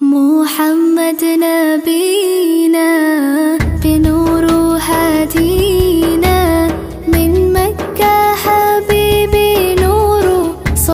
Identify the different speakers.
Speaker 1: محمد نبي